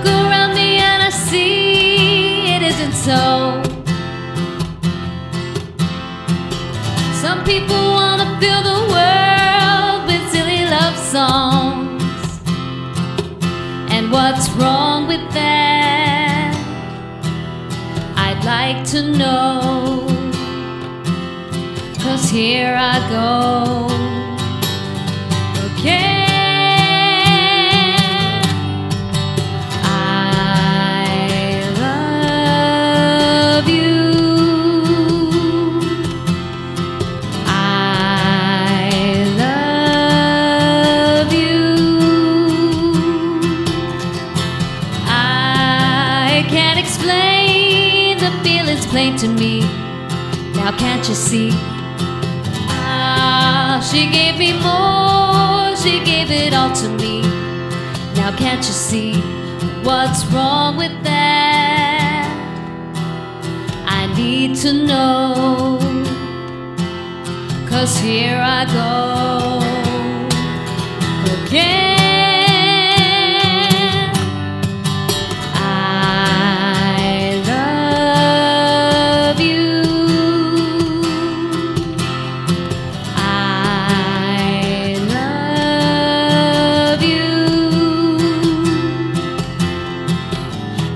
look around me and I see it isn't so. Some people wanna fill the world with silly love songs. And what's wrong with that? I'd like to know. Cause here I go can't explain the feelings plain to me. Now can't you see? Ah, she gave me more, she gave it all to me. Now can't you see what's wrong with that? I need to know. Cause here I go again.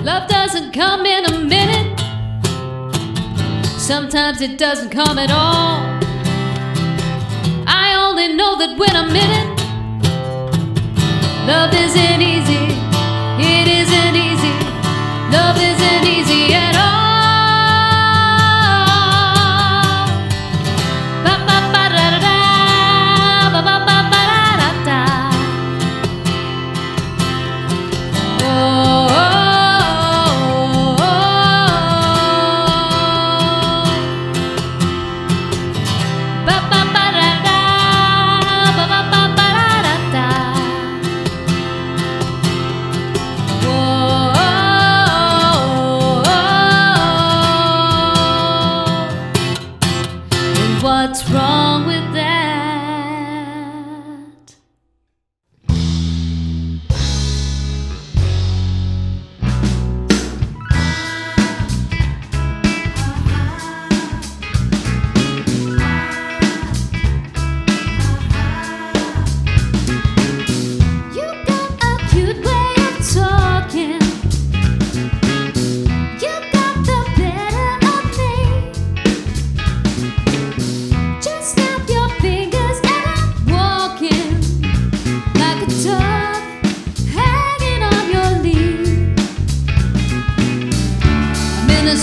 Love doesn't come in a minute. Sometimes it doesn't come at all. I only know that when I'm in it, love isn't easy. It isn't easy.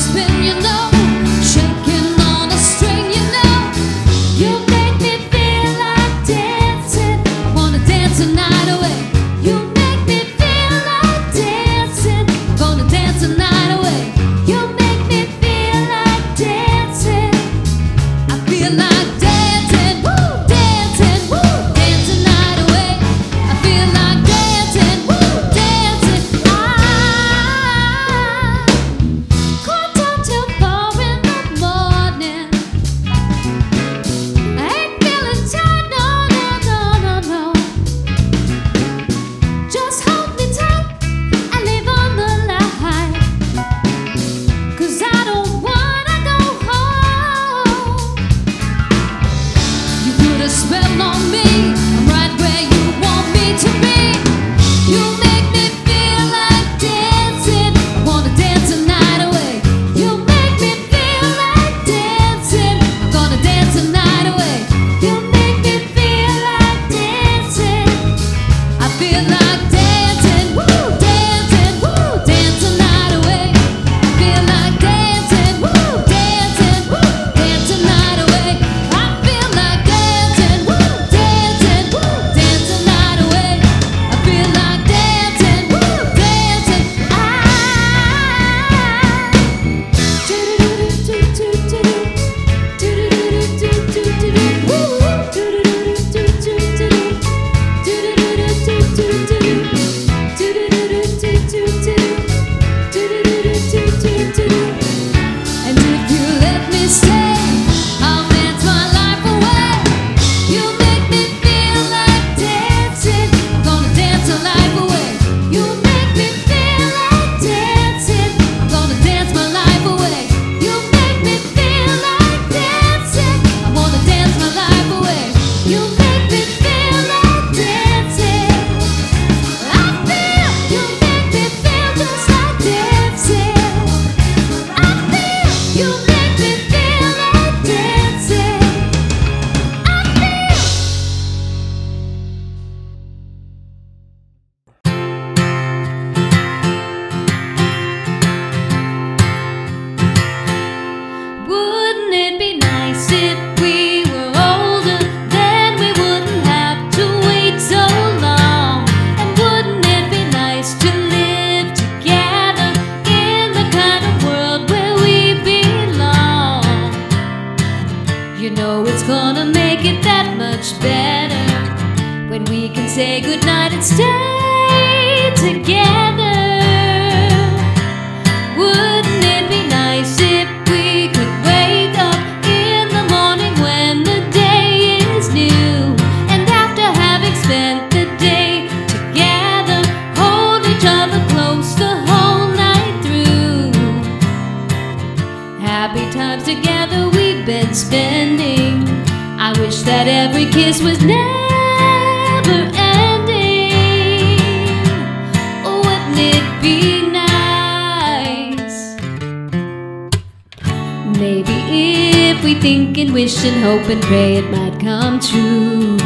spin, you know. know it's gonna make it that much better when we can say goodnight and stay together. Every kiss was never ending. Oh, wouldn't it be nice? Maybe if we think and wish and hope and pray it might come true.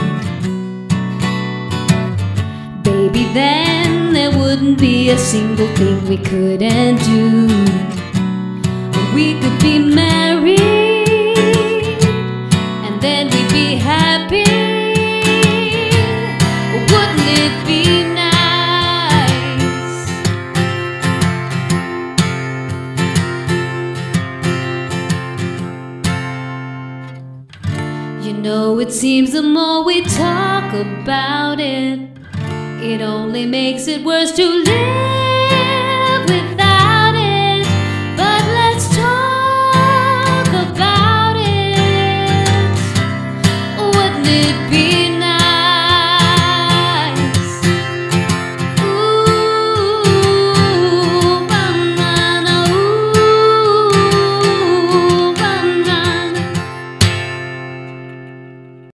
Baby, then there wouldn't be a single thing we couldn't do. We could be married, You know, it seems the more we talk about it, it only makes it worse to live